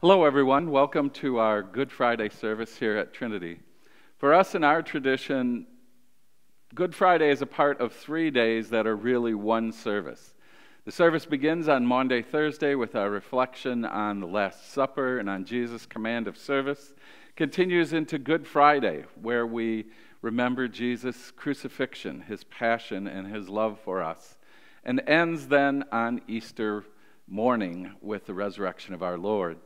Hello, everyone. Welcome to our Good Friday service here at Trinity. For us in our tradition, Good Friday is a part of three days that are really one service. The service begins on Maundy, Thursday with our reflection on the Last Supper and on Jesus' command of service, continues into Good Friday, where we remember Jesus' crucifixion, his passion, and his love for us, and ends then on Easter morning with the resurrection of our Lord.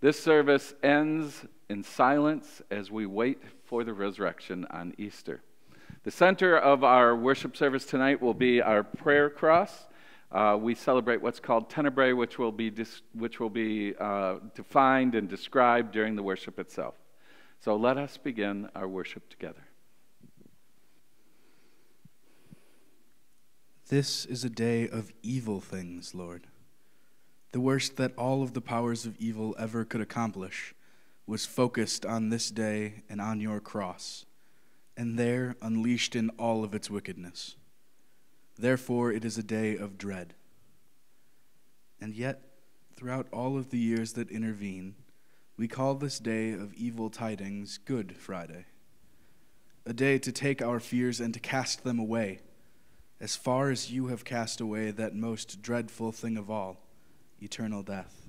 This service ends in silence as we wait for the resurrection on Easter. The center of our worship service tonight will be our prayer cross. Uh, we celebrate what's called Tenebrae, which will be, which will be uh, defined and described during the worship itself. So let us begin our worship together. This is a day of evil things, Lord. The worst that all of the powers of evil ever could accomplish was focused on this day and on your cross, and there unleashed in all of its wickedness. Therefore, it is a day of dread. And yet, throughout all of the years that intervene, we call this day of evil tidings Good Friday, a day to take our fears and to cast them away, as far as you have cast away that most dreadful thing of all eternal death.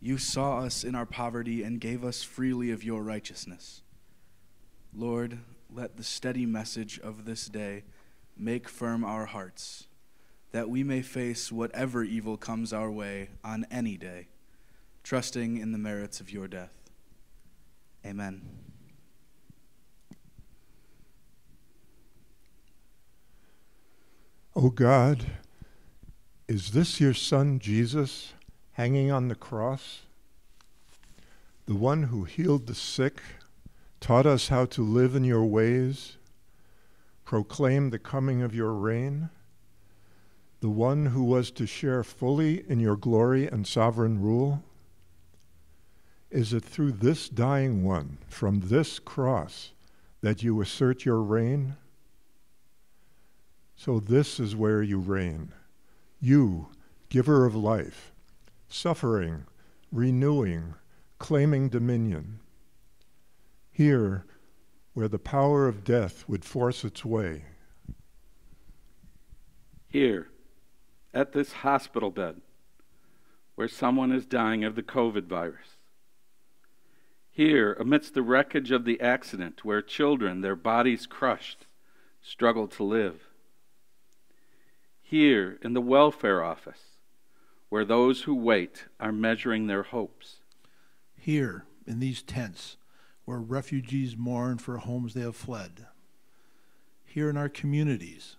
You saw us in our poverty and gave us freely of your righteousness. Lord, let the steady message of this day make firm our hearts, that we may face whatever evil comes our way on any day, trusting in the merits of your death. Amen. O God, is this your son Jesus hanging on the cross? The one who healed the sick, taught us how to live in your ways, proclaimed the coming of your reign? The one who was to share fully in your glory and sovereign rule? Is it through this dying one, from this cross, that you assert your reign? So this is where you reign you, giver of life, suffering, renewing, claiming dominion. Here, where the power of death would force its way. Here, at this hospital bed, where someone is dying of the COVID virus. Here, amidst the wreckage of the accident, where children, their bodies crushed, struggle to live here in the welfare office, where those who wait are measuring their hopes. Here in these tents, where refugees mourn for homes they have fled. Here in our communities,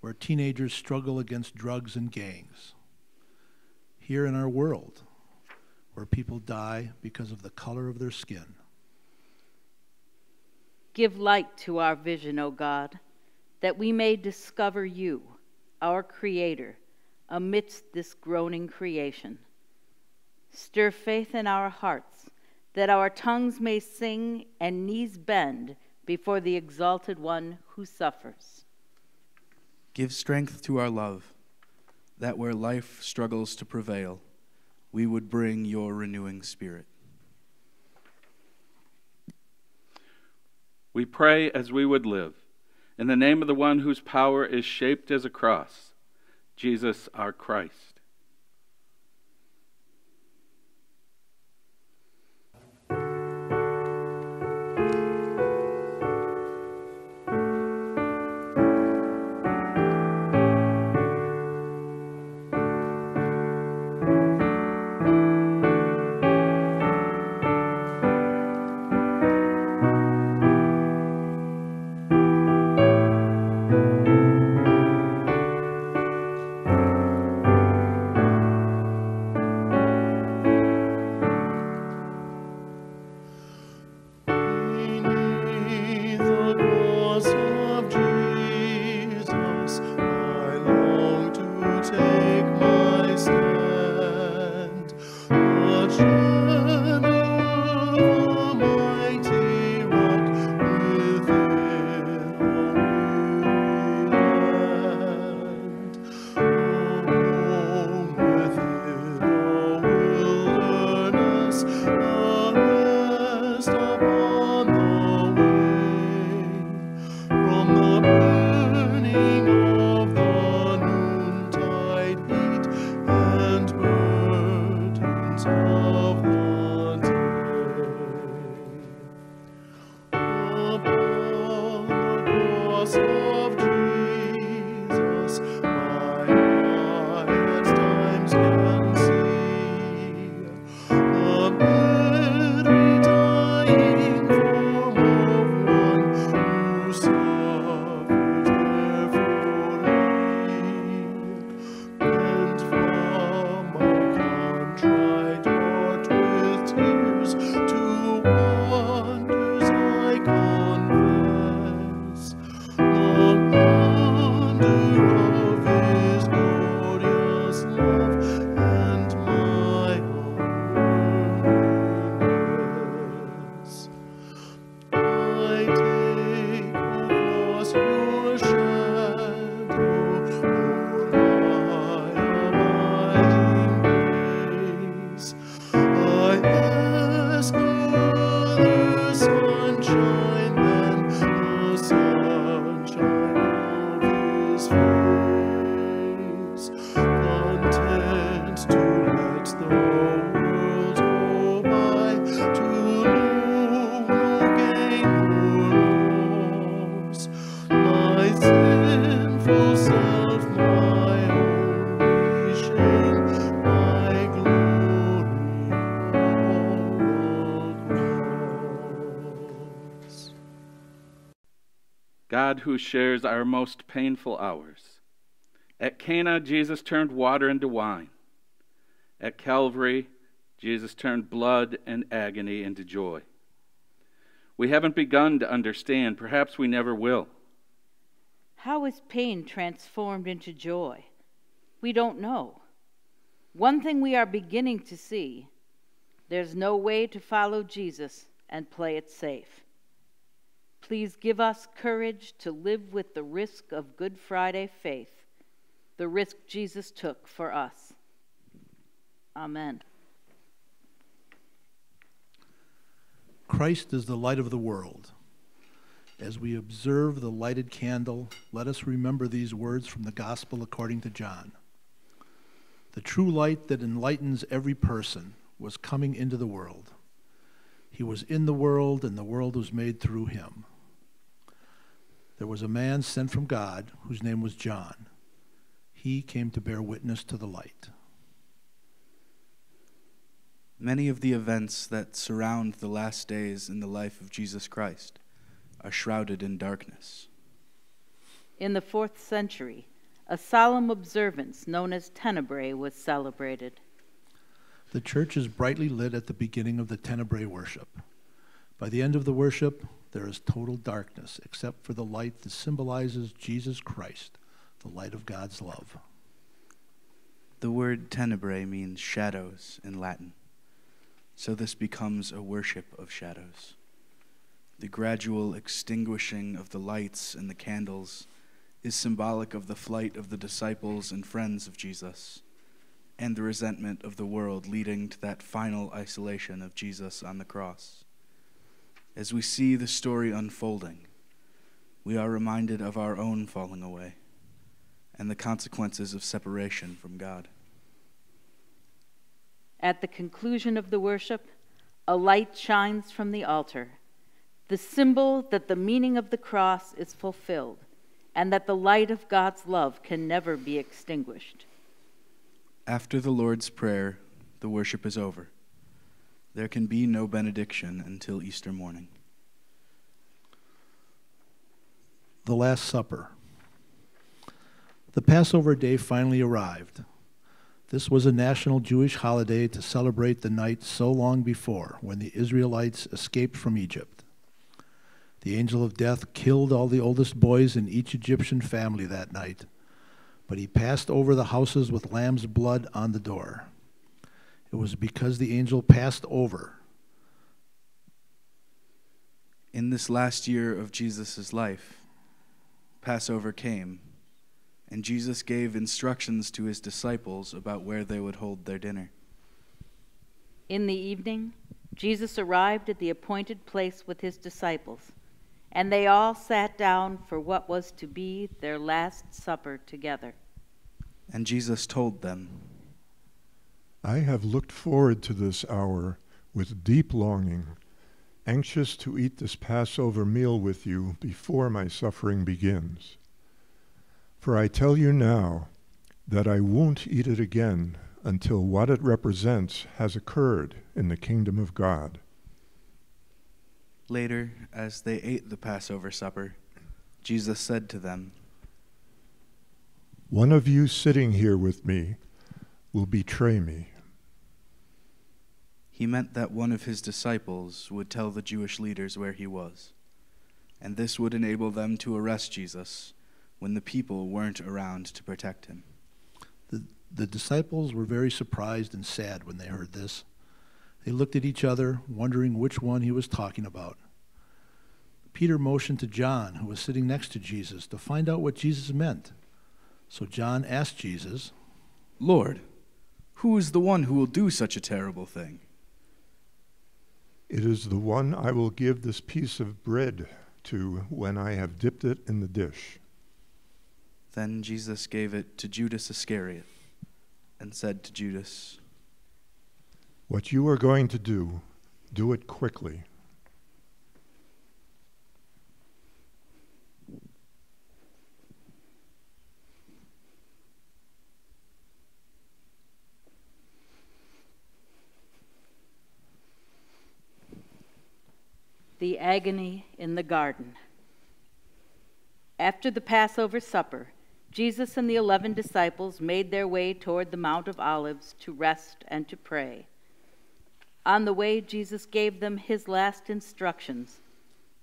where teenagers struggle against drugs and gangs. Here in our world, where people die because of the color of their skin. Give light to our vision, O God, that we may discover you our Creator, amidst this groaning creation. Stir faith in our hearts, that our tongues may sing and knees bend before the exalted one who suffers. Give strength to our love, that where life struggles to prevail, we would bring your renewing spirit. We pray as we would live in the name of the one whose power is shaped as a cross, Jesus our Christ. Who shares our most painful hours. At Cana, Jesus turned water into wine. At Calvary, Jesus turned blood and agony into joy. We haven't begun to understand, perhaps we never will. How is pain transformed into joy? We don't know. One thing we are beginning to see there's no way to follow Jesus and play it safe. Please give us courage to live with the risk of Good Friday faith, the risk Jesus took for us. Amen. Christ is the light of the world. As we observe the lighted candle, let us remember these words from the Gospel according to John. The true light that enlightens every person was coming into the world. He was in the world, and the world was made through him. There was a man sent from God whose name was John. He came to bear witness to the light. Many of the events that surround the last days in the life of Jesus Christ are shrouded in darkness. In the fourth century, a solemn observance known as Tenebrae was celebrated. The church is brightly lit at the beginning of the Tenebrae worship. By the end of the worship, there is total darkness except for the light that symbolizes Jesus Christ, the light of God's love. The word tenebrae means shadows in Latin. So this becomes a worship of shadows. The gradual extinguishing of the lights and the candles is symbolic of the flight of the disciples and friends of Jesus and the resentment of the world leading to that final isolation of Jesus on the cross. As we see the story unfolding, we are reminded of our own falling away and the consequences of separation from God. At the conclusion of the worship, a light shines from the altar, the symbol that the meaning of the cross is fulfilled and that the light of God's love can never be extinguished. After the Lord's Prayer, the worship is over. There can be no benediction until Easter morning. The Last Supper. The Passover day finally arrived. This was a national Jewish holiday to celebrate the night so long before when the Israelites escaped from Egypt. The angel of death killed all the oldest boys in each Egyptian family that night, but he passed over the houses with lamb's blood on the door. It was because the angel passed over. In this last year of Jesus' life, Passover came, and Jesus gave instructions to his disciples about where they would hold their dinner. In the evening, Jesus arrived at the appointed place with his disciples, and they all sat down for what was to be their last supper together. And Jesus told them, I have looked forward to this hour with deep longing, anxious to eat this Passover meal with you before my suffering begins. For I tell you now that I won't eat it again until what it represents has occurred in the kingdom of God. Later, as they ate the Passover supper, Jesus said to them, One of you sitting here with me will betray me. He meant that one of his disciples would tell the Jewish leaders where he was, and this would enable them to arrest Jesus when the people weren't around to protect him. The, the disciples were very surprised and sad when they heard this. They looked at each other, wondering which one he was talking about. Peter motioned to John, who was sitting next to Jesus, to find out what Jesus meant. So John asked Jesus, Lord, who is the one who will do such a terrible thing? It is the one I will give this piece of bread to when I have dipped it in the dish. Then Jesus gave it to Judas Iscariot and said to Judas, What you are going to do, do it quickly. The agony in the garden. After the Passover supper, Jesus and the eleven disciples made their way toward the Mount of Olives to rest and to pray. On the way, Jesus gave them his last instructions,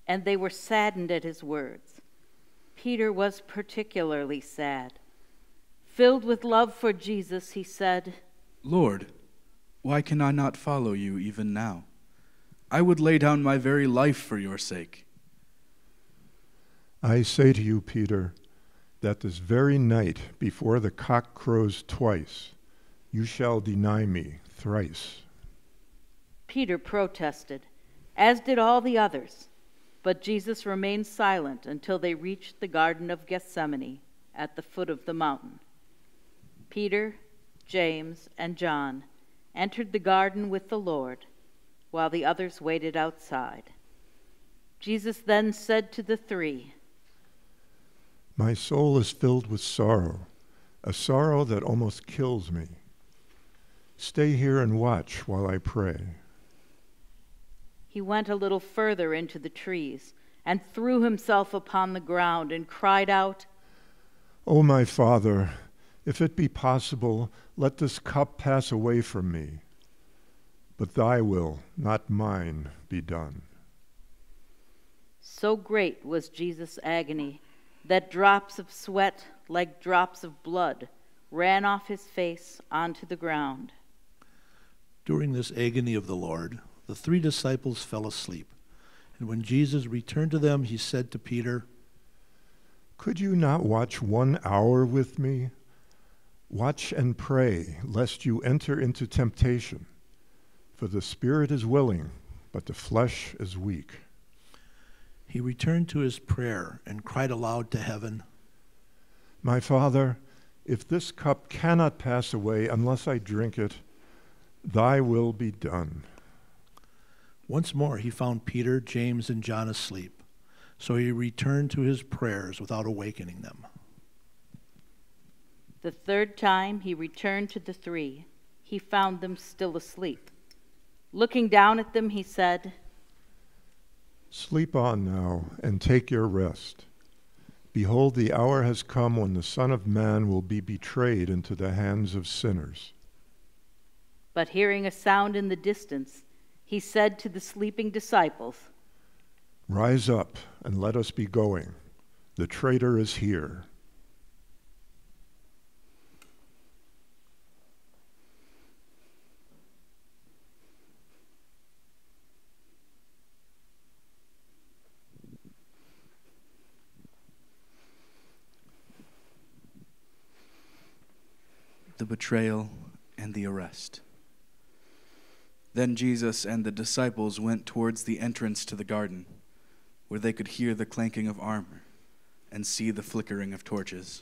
and they were saddened at his words. Peter was particularly sad. Filled with love for Jesus, he said, Lord, why can I not follow you even now? I would lay down my very life for your sake. I say to you, Peter, that this very night, before the cock crows twice, you shall deny me thrice. Peter protested, as did all the others. But Jesus remained silent until they reached the Garden of Gethsemane at the foot of the mountain. Peter, James, and John entered the garden with the Lord, while the others waited outside. Jesus then said to the three, My soul is filled with sorrow, a sorrow that almost kills me. Stay here and watch while I pray. He went a little further into the trees and threw himself upon the ground and cried out, O my Father, if it be possible, let this cup pass away from me. But thy will, not mine, be done. So great was Jesus' agony that drops of sweat, like drops of blood, ran off his face onto the ground. During this agony of the Lord, the three disciples fell asleep. And when Jesus returned to them, he said to Peter, Could you not watch one hour with me? Watch and pray, lest you enter into temptation. For the spirit is willing, but the flesh is weak. He returned to his prayer and cried aloud to heaven, My Father, if this cup cannot pass away unless I drink it, thy will be done. Once more he found Peter, James, and John asleep, so he returned to his prayers without awakening them. The third time he returned to the three, he found them still asleep. Looking down at them, he said, Sleep on now and take your rest. Behold, the hour has come when the Son of Man will be betrayed into the hands of sinners. But hearing a sound in the distance, he said to the sleeping disciples, Rise up and let us be going. The traitor is here. The betrayal and the arrest. Then Jesus and the disciples went towards the entrance to the garden, where they could hear the clanking of armor and see the flickering of torches.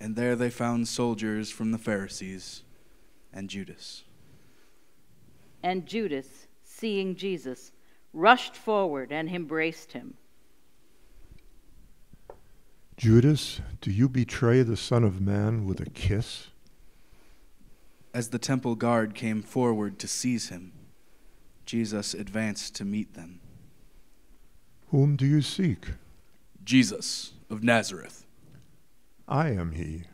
And there they found soldiers from the Pharisees and Judas. And Judas, seeing Jesus, rushed forward and embraced him. Judas, do you betray the Son of Man with a kiss? As the temple guard came forward to seize him, Jesus advanced to meet them. Whom do you seek? Jesus of Nazareth. I am he.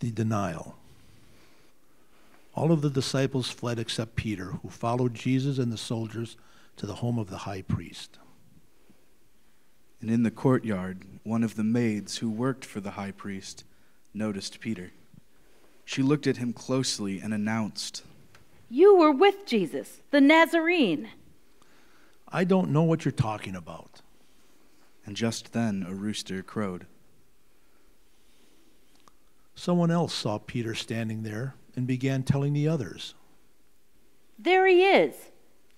The denial. All of the disciples fled except Peter, who followed Jesus and the soldiers to the home of the high priest. And in the courtyard, one of the maids who worked for the high priest noticed Peter. She looked at him closely and announced, You were with Jesus, the Nazarene. I don't know what you're talking about. And just then a rooster crowed. Someone else saw Peter standing there and began telling the others. There he is.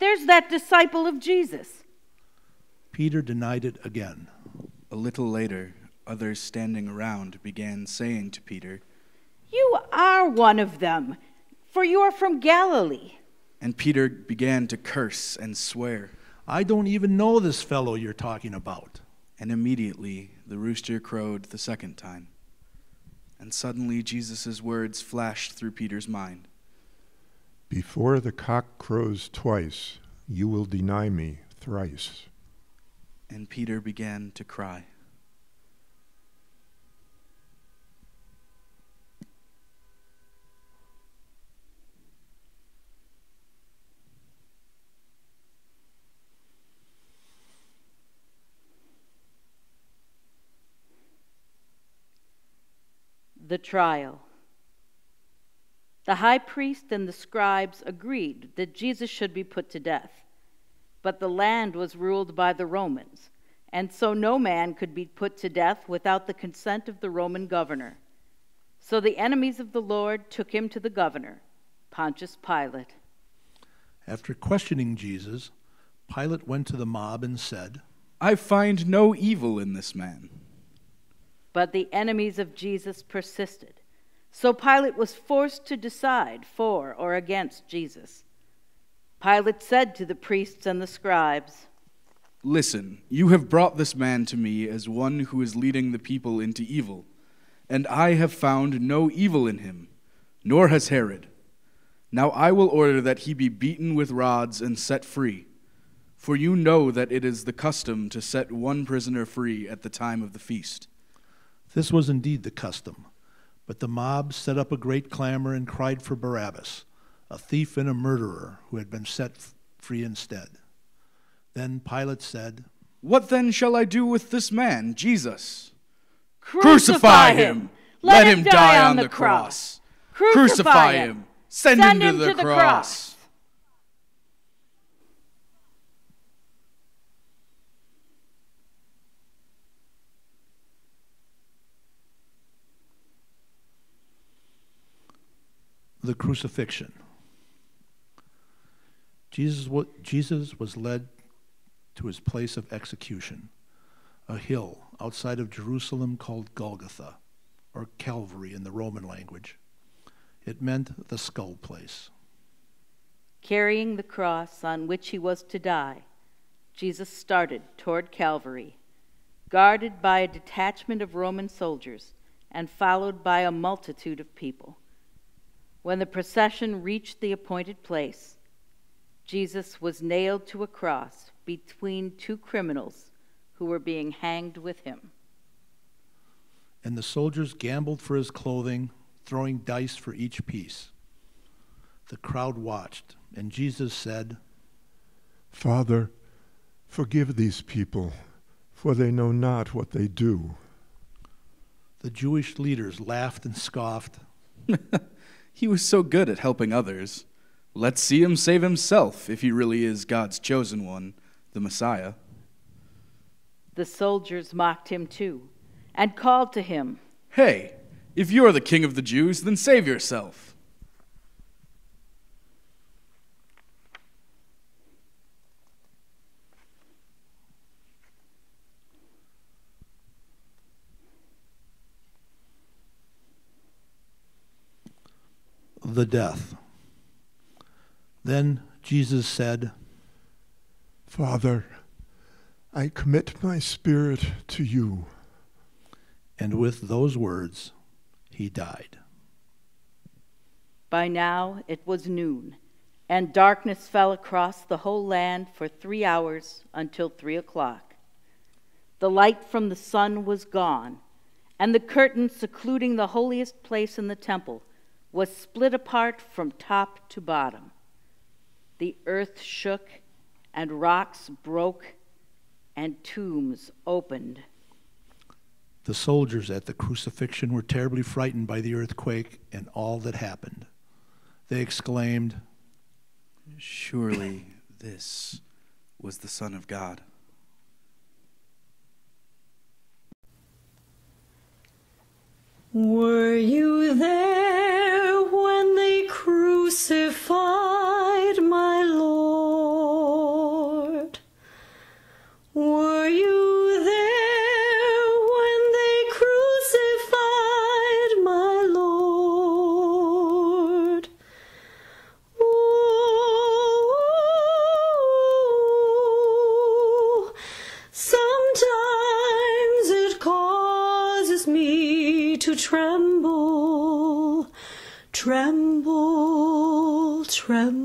There's that disciple of Jesus. Peter denied it again. A little later, others standing around began saying to Peter, You are one of them, for you are from Galilee. and Peter began to curse and swear. I don't even know this fellow you're talking about. And immediately the rooster crowed the second time. And suddenly Jesus' words flashed through Peter's mind. Before the cock crows twice, you will deny me thrice. And Peter began to cry. the trial. The high priest and the scribes agreed that Jesus should be put to death. But the land was ruled by the Romans, and so no man could be put to death without the consent of the Roman governor. So the enemies of the Lord took him to the governor, Pontius Pilate. After questioning Jesus, Pilate went to the mob and said, I find no evil in this man. But the enemies of Jesus persisted. So Pilate was forced to decide for or against Jesus. Pilate said to the priests and the scribes, Listen, you have brought this man to me as one who is leading the people into evil, and I have found no evil in him, nor has Herod. Now I will order that he be beaten with rods and set free. For you know that it is the custom to set one prisoner free at the time of the feast. This was indeed the custom. But the mob set up a great clamor and cried for Barabbas, a thief and a murderer who had been set free instead. Then Pilate said, What then shall I do with this man, Jesus? Crucify, him! Let, him die on the cross! Crucify him! Send, Send him him to the to the cross! cross. The crucifixion. Jesus, Jesus was led to his place of execution, a hill outside of Jerusalem called Golgotha, or Calvary in the Roman language. It meant the skull place. Carrying the cross on which he was to die, Jesus started toward Calvary, guarded by a detachment of Roman soldiers and followed by a multitude of people. When the procession reached the appointed place, Jesus was nailed to a cross between two criminals who were being hanged with him. And the soldiers gambled for his clothing, throwing dice for each piece. The crowd watched, and Jesus said, Father, forgive these people, for they know not what they do. The Jewish leaders laughed and scoffed. He was so good at helping others. Let's see him save himself if he really is God's chosen one, the Messiah. The soldiers mocked him too and called to him, Hey, if you're the king of the Jews, then save yourself. The death. Then Jesus said, Father, I commit my spirit to you. and with those words, he died. By now it was noon, and darkness fell across the whole land for three hours until three o'clock. The light from the sun was gone, and the curtain secluding the holiest place in the temple was split apart from top to bottom. The earth shook, and rocks broke, and tombs opened. The soldiers at the crucifixion were terribly frightened by the earthquake and all that happened. They exclaimed, Surely this was the Son of God. Were you there when they crucified my Lord? Tremble,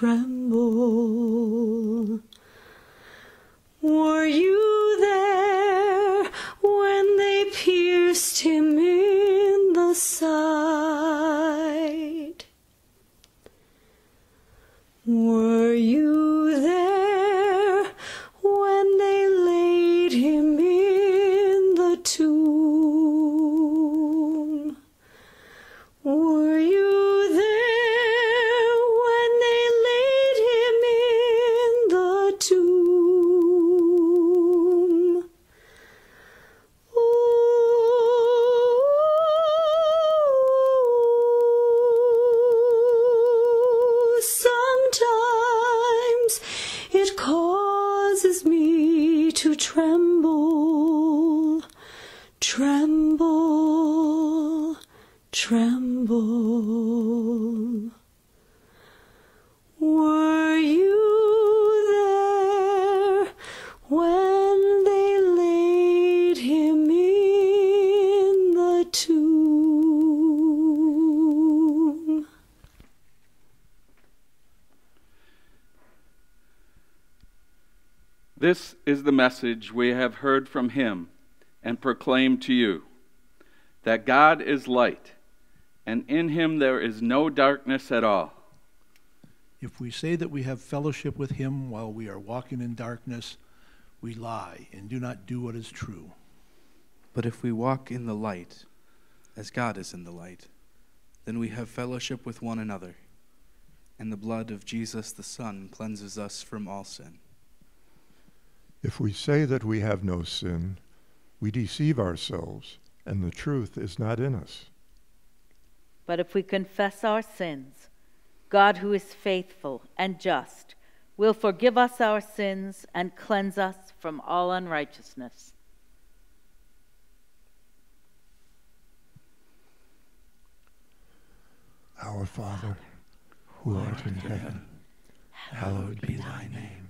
tremble, is the message we have heard from him and proclaim to you that God is light, and in him there is no darkness at all. If we say that we have fellowship with him while we are walking in darkness, we lie and do not do what is true. But if we walk in the light, as God is in the light, then we have fellowship with one another, and the blood of Jesus the Son cleanses us from all sin. If we say that we have no sin, we deceive ourselves, and the truth is not in us. But if we confess our sins, God, who is faithful and just, will forgive us our sins and cleanse us from all unrighteousness. Our Father, who art in heaven, hallowed be thy name.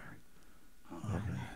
Okay.